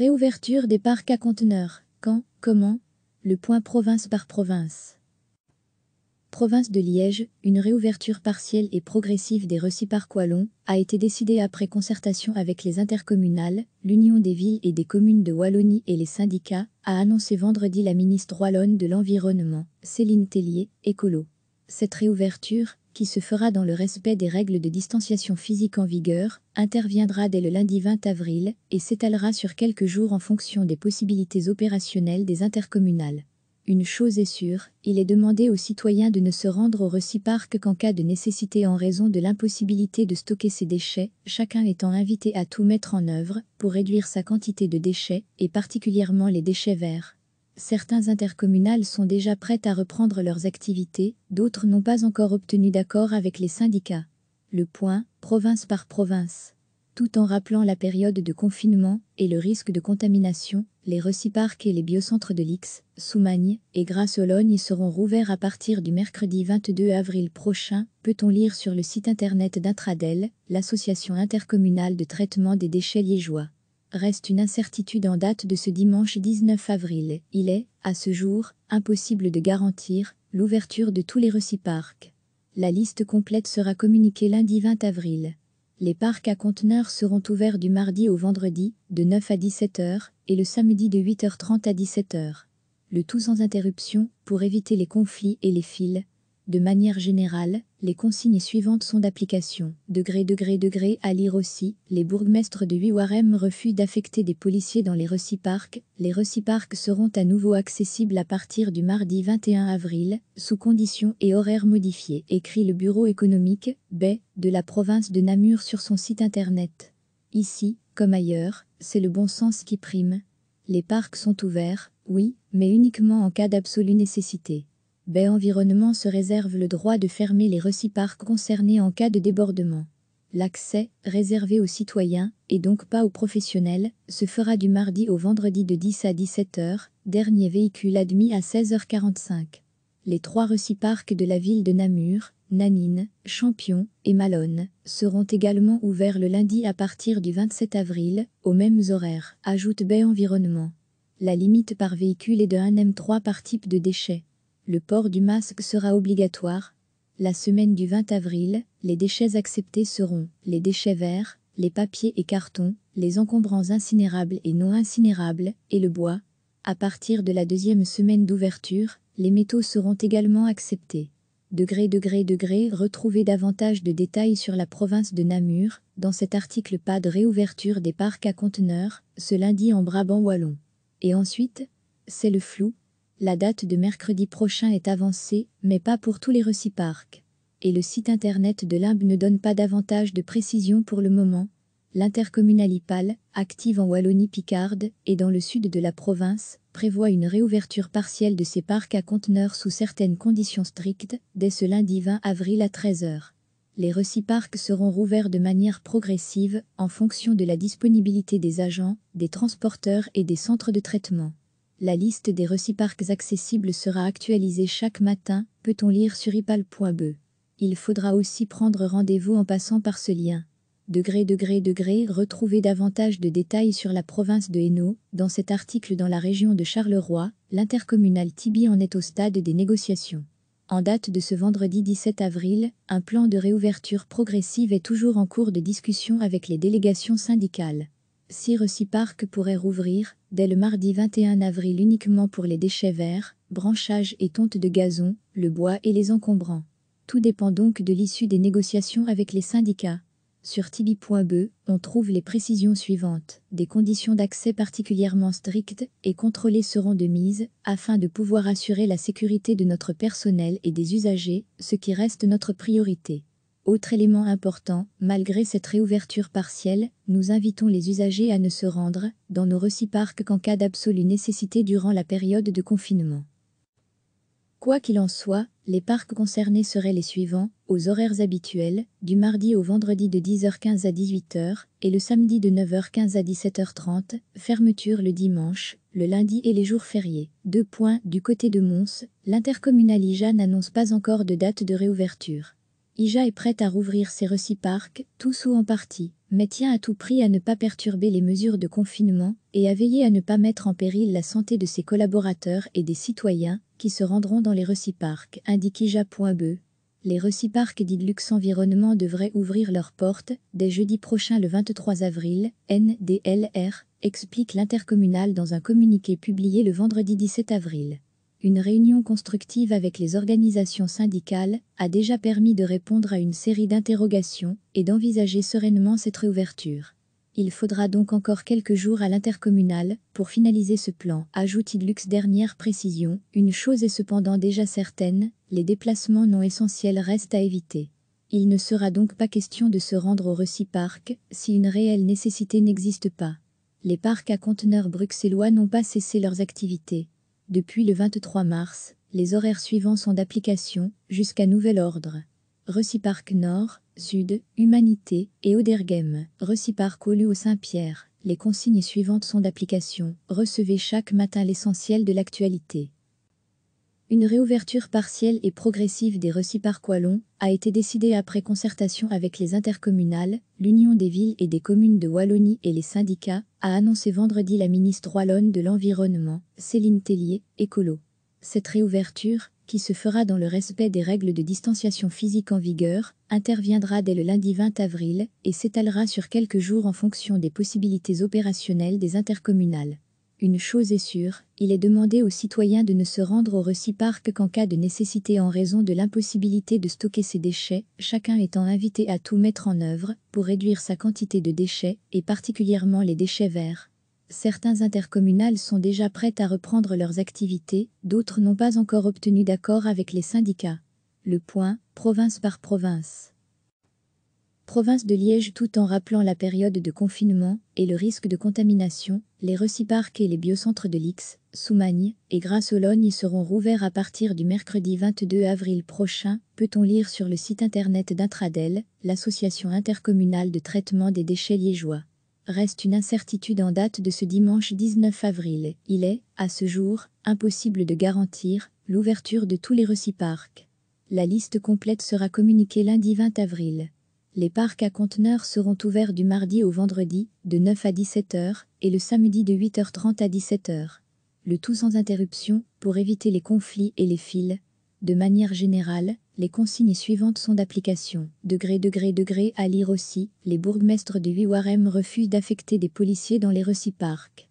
Réouverture des parcs à conteneurs. Quand Comment? Le point province par province. Province de Liège, une réouverture partielle et progressive des reciparcs wallons a été décidée après concertation avec les intercommunales, l'Union des villes et des communes de Wallonie et les syndicats, a annoncé vendredi la ministre wallonne de l'Environnement, Céline Tellier, écolo. Cette réouverture, qui se fera dans le respect des règles de distanciation physique en vigueur, interviendra dès le lundi 20 avril et s'étalera sur quelques jours en fonction des possibilités opérationnelles des intercommunales. Une chose est sûre, il est demandé aux citoyens de ne se rendre au reciparc qu'en cas de nécessité en raison de l'impossibilité de stocker ses déchets, chacun étant invité à tout mettre en œuvre pour réduire sa quantité de déchets, et particulièrement les déchets verts. Certains intercommunales sont déjà prêtes à reprendre leurs activités, d'autres n'ont pas encore obtenu d'accord avec les syndicats. Le point, province par province. Tout en rappelant la période de confinement et le risque de contamination, les reciparcs et les biocentres de l'X, Soumagne et Grasse-Ologne seront rouverts à partir du mercredi 22 avril prochain, peut-on lire sur le site internet d'Intradel, l'association intercommunale de traitement des déchets liégeois reste une incertitude en date de ce dimanche 19 avril. Il est, à ce jour, impossible de garantir l'ouverture de tous les reciparcs. La liste complète sera communiquée lundi 20 avril. Les parcs à conteneurs seront ouverts du mardi au vendredi, de 9 à 17 h et le samedi de 8h30 à 17 h Le tout sans interruption, pour éviter les conflits et les fils, de manière générale, les consignes suivantes sont d'application. Degré, degré, degré à lire aussi. Les bourgmestres de Huiwarem refusent d'affecter des policiers dans les reciparcs. Les reciparcs seront à nouveau accessibles à partir du mardi 21 avril, sous conditions et horaires modifiés, écrit le bureau économique, baie, de la province de Namur sur son site internet. Ici, comme ailleurs, c'est le bon sens qui prime. Les parcs sont ouverts, oui, mais uniquement en cas d'absolue nécessité. Baie Environnement se réserve le droit de fermer les reciparcs concernés en cas de débordement. L'accès, réservé aux citoyens, et donc pas aux professionnels, se fera du mardi au vendredi de 10 à 17 h dernier véhicule admis à 16h45. Les trois reciparcs de la ville de Namur, Nanine, Champion et Malone seront également ouverts le lundi à partir du 27 avril, aux mêmes horaires, ajoute Baie Environnement. La limite par véhicule est de 1 M3 par type de déchets. Le port du masque sera obligatoire. La semaine du 20 avril, les déchets acceptés seront les déchets verts, les papiers et cartons, les encombrants incinérables et non incinérables, et le bois. À partir de la deuxième semaine d'ouverture, les métaux seront également acceptés. Degré, degré, degré, retrouvez davantage de détails sur la province de Namur, dans cet article pas de réouverture des parcs à conteneurs, ce lundi en Brabant Wallon. Et ensuite, c'est le flou, la date de mercredi prochain est avancée, mais pas pour tous les reciparcs. Et le site internet de l'IMB ne donne pas davantage de précisions pour le moment. L'intercommunalipal, active en Wallonie-Picarde et dans le sud de la province, prévoit une réouverture partielle de ses parcs à conteneurs sous certaines conditions strictes, dès ce lundi 20 avril à 13h. Les reciparcs seront rouverts de manière progressive, en fonction de la disponibilité des agents, des transporteurs et des centres de traitement. La liste des reciparcs accessibles sera actualisée chaque matin, peut-on lire sur ipal.be. Il faudra aussi prendre rendez-vous en passant par ce lien. Degré, degré, degré, retrouvez davantage de détails sur la province de Hainaut. Dans cet article dans la région de Charleroi, l'intercommunal Tibi en est au stade des négociations. En date de ce vendredi 17 avril, un plan de réouverture progressive est toujours en cours de discussion avec les délégations syndicales. Six reciparcs pourraient rouvrir, dès le mardi 21 avril uniquement pour les déchets verts, branchages et tontes de gazon, le bois et les encombrants. Tout dépend donc de l'issue des négociations avec les syndicats. Sur tibi.be, on trouve les précisions suivantes. Des conditions d'accès particulièrement strictes et contrôlées seront de mise, afin de pouvoir assurer la sécurité de notre personnel et des usagers, ce qui reste notre priorité. Autre élément important, malgré cette réouverture partielle, nous invitons les usagers à ne se rendre dans nos reciparcs qu'en cas d'absolue nécessité durant la période de confinement. Quoi qu'il en soit, les parcs concernés seraient les suivants, aux horaires habituels, du mardi au vendredi de 10h15 à 18h et le samedi de 9h15 à 17h30, fermeture le dimanche, le lundi et les jours fériés. Deux points, du côté de Mons, l'intercommunal IJA n'annonce pas encore de date de réouverture. IJA est prête à rouvrir ses reciparcs, tous ou en partie, mais tient à tout prix à ne pas perturber les mesures de confinement et à veiller à ne pas mettre en péril la santé de ses collaborateurs et des citoyens qui se rendront dans les reciparcs, indique IJA.be. Les reciparcs d'Idlux Environnement devraient ouvrir leurs portes dès jeudi prochain le 23 avril, NDLR, explique l'intercommunal dans un communiqué publié le vendredi 17 avril. Une réunion constructive avec les organisations syndicales a déjà permis de répondre à une série d'interrogations et d'envisager sereinement cette réouverture. Il faudra donc encore quelques jours à l'intercommunal pour finaliser ce plan, ajoute Idlux dernière précision. Une chose est cependant déjà certaine, les déplacements non essentiels restent à éviter. Il ne sera donc pas question de se rendre au Reciparc si une réelle nécessité n'existe pas. Les parcs à conteneurs bruxellois n'ont pas cessé leurs activités. Depuis le 23 mars, les horaires suivants sont d'application, jusqu'à nouvel ordre. Reciparc Nord, Sud, Humanité et Odergem. Reciparc au Saint-Pierre. Les consignes suivantes sont d'application. Recevez chaque matin l'essentiel de l'actualité. Une réouverture partielle et progressive des Reciparcs wallons a été décidée après concertation avec les intercommunales, l'Union des villes et des communes de Wallonie et les syndicats, a annoncé vendredi la ministre wallonne de l'Environnement, Céline Tellier, écolo. Cette réouverture, qui se fera dans le respect des règles de distanciation physique en vigueur, interviendra dès le lundi 20 avril et s'étalera sur quelques jours en fonction des possibilités opérationnelles des intercommunales. Une chose est sûre, il est demandé aux citoyens de ne se rendre au Reciparc qu'en cas de nécessité en raison de l'impossibilité de stocker ses déchets, chacun étant invité à tout mettre en œuvre pour réduire sa quantité de déchets, et particulièrement les déchets verts. Certains intercommunales sont déjà prêtes à reprendre leurs activités, d'autres n'ont pas encore obtenu d'accord avec les syndicats. Le point, province par province province de Liège tout en rappelant la période de confinement et le risque de contamination, les reciparcs et les biocentres de l'X, Soumagne et Grasse-Ologne seront rouverts à partir du mercredi 22 avril prochain, peut-on lire sur le site internet d'Intradel, l'association intercommunale de traitement des déchets liégeois. Reste une incertitude en date de ce dimanche 19 avril. Il est, à ce jour, impossible de garantir l'ouverture de tous les reciparcs. La liste complète sera communiquée lundi 20 avril. Les parcs à conteneurs seront ouverts du mardi au vendredi, de 9 à 17 h et le samedi de 8h30 à 17 h Le tout sans interruption, pour éviter les conflits et les fils. De manière générale, les consignes suivantes sont d'application. Degré, degré, degré à lire aussi, les bourgmestres de Huiwarem refusent d'affecter des policiers dans les reciparcs.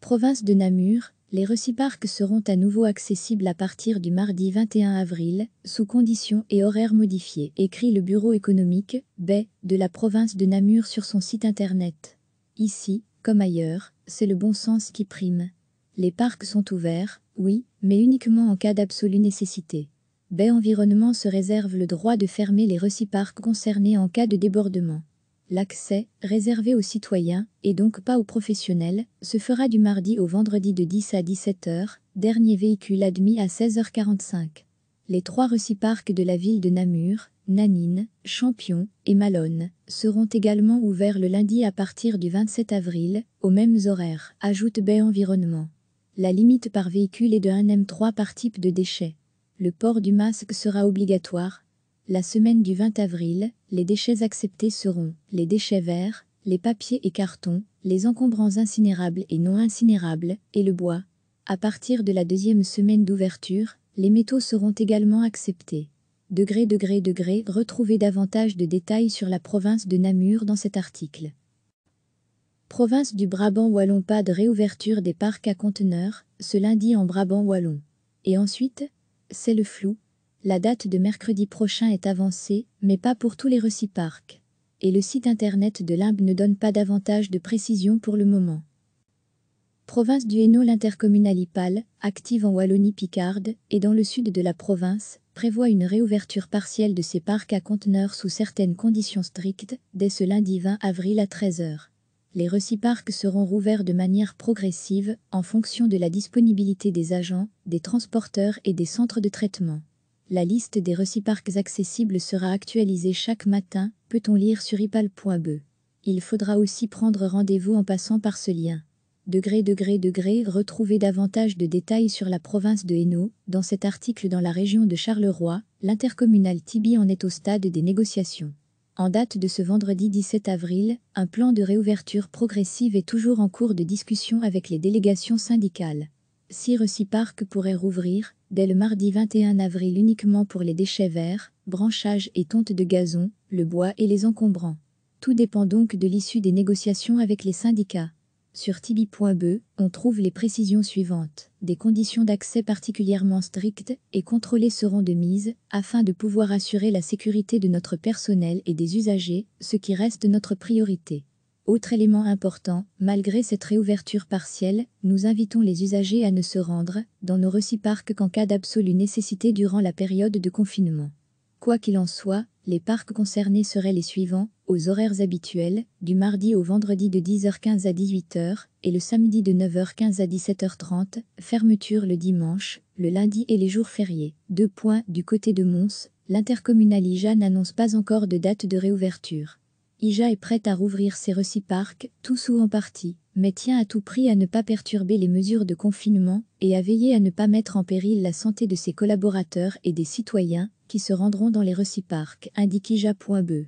Province de Namur, les reciparcs seront à nouveau accessibles à partir du mardi 21 avril, sous conditions et horaires modifiés, écrit le Bureau économique, BAI, de la province de Namur sur son site internet. Ici, comme ailleurs, c'est le bon sens qui prime. Les parcs sont ouverts, oui, mais uniquement en cas d'absolue nécessité. BAI Environnement se réserve le droit de fermer les reciparcs concernés en cas de débordement. L'accès, réservé aux citoyens, et donc pas aux professionnels, se fera du mardi au vendredi de 10 à 17 h dernier véhicule admis à 16h45. Les trois reciparcs de la ville de Namur, Nanine, Champion et Malone seront également ouverts le lundi à partir du 27 avril, aux mêmes horaires, ajoute Bay Environnement. La limite par véhicule est de 1 M3 par type de déchets. Le port du masque sera obligatoire, la semaine du 20 avril, les déchets acceptés seront les déchets verts, les papiers et cartons, les encombrants incinérables et non incinérables, et le bois. À partir de la deuxième semaine d'ouverture, les métaux seront également acceptés. Degré, degré, degré, retrouvez davantage de détails sur la province de Namur dans cet article. Province du Brabant Wallon pas de réouverture des parcs à conteneurs, ce lundi en Brabant Wallon. Et ensuite, c'est le flou, la date de mercredi prochain est avancée, mais pas pour tous les reciparcs. Et le site internet de l'Imbe ne donne pas davantage de précisions pour le moment. Province du Hainaut l'intercommunalipal, active en Wallonie-Picarde et dans le sud de la province, prévoit une réouverture partielle de ses parcs à conteneurs sous certaines conditions strictes dès ce lundi 20 avril à 13h. Les reciparcs seront rouverts de manière progressive en fonction de la disponibilité des agents, des transporteurs et des centres de traitement. La liste des reciparcs accessibles sera actualisée chaque matin, peut-on lire sur ipal.be. Il faudra aussi prendre rendez-vous en passant par ce lien. degré degré degré Retrouvez davantage de détails sur la province de Hainaut dans cet article dans la région de Charleroi, l'intercommunal Tibi en est au stade des négociations. En date de ce vendredi 17 avril, un plan de réouverture progressive est toujours en cours de discussion avec les délégations syndicales. Six Park pourrait rouvrir, dès le mardi 21 avril uniquement pour les déchets verts, branchages et tontes de gazon, le bois et les encombrants. Tout dépend donc de l'issue des négociations avec les syndicats. Sur tibi.be, on trouve les précisions suivantes. Des conditions d'accès particulièrement strictes et contrôlées seront de mise, afin de pouvoir assurer la sécurité de notre personnel et des usagers, ce qui reste notre priorité. Autre élément important, malgré cette réouverture partielle, nous invitons les usagers à ne se rendre dans nos reciparcs qu'en cas d'absolue nécessité durant la période de confinement. Quoi qu'il en soit, les parcs concernés seraient les suivants, aux horaires habituels, du mardi au vendredi de 10h15 à 18h, et le samedi de 9h15 à 17h30, fermeture le dimanche, le lundi et les jours fériés. Deux points, du côté de Mons, l'intercommunal IJA n'annonce pas encore de date de réouverture. IJA est prête à rouvrir ses reciparcs, tous ou en partie, mais tient à tout prix à ne pas perturber les mesures de confinement et à veiller à ne pas mettre en péril la santé de ses collaborateurs et des citoyens qui se rendront dans les reciparcs, indique IJA.be.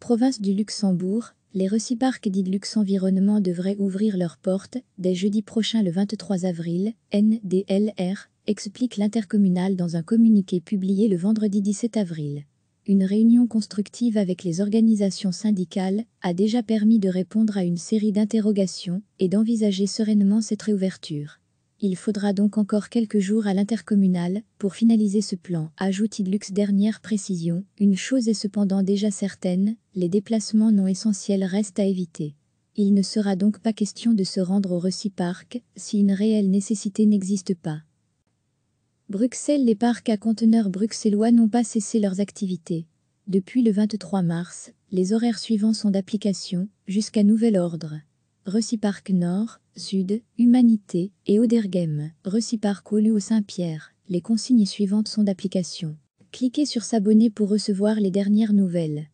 Province du Luxembourg, les reciparcs dits de Luxenvironnement devraient ouvrir leurs portes dès jeudi prochain le 23 avril, NDLR, explique l'intercommunal dans un communiqué publié le vendredi 17 avril une réunion constructive avec les organisations syndicales a déjà permis de répondre à une série d'interrogations et d'envisager sereinement cette réouverture. Il faudra donc encore quelques jours à l'intercommunal pour finaliser ce plan, ajoute Idlux dernière précision. Une chose est cependant déjà certaine, les déplacements non essentiels restent à éviter. Il ne sera donc pas question de se rendre au Park si une réelle nécessité n'existe pas. Bruxelles Les parcs à conteneurs bruxellois n'ont pas cessé leurs activités. Depuis le 23 mars, les horaires suivants sont d'application, jusqu'à nouvel ordre. Parc Nord, Sud, Humanité et Odergem. Parc au Saint-Pierre. Les consignes suivantes sont d'application. Cliquez sur s'abonner pour recevoir les dernières nouvelles.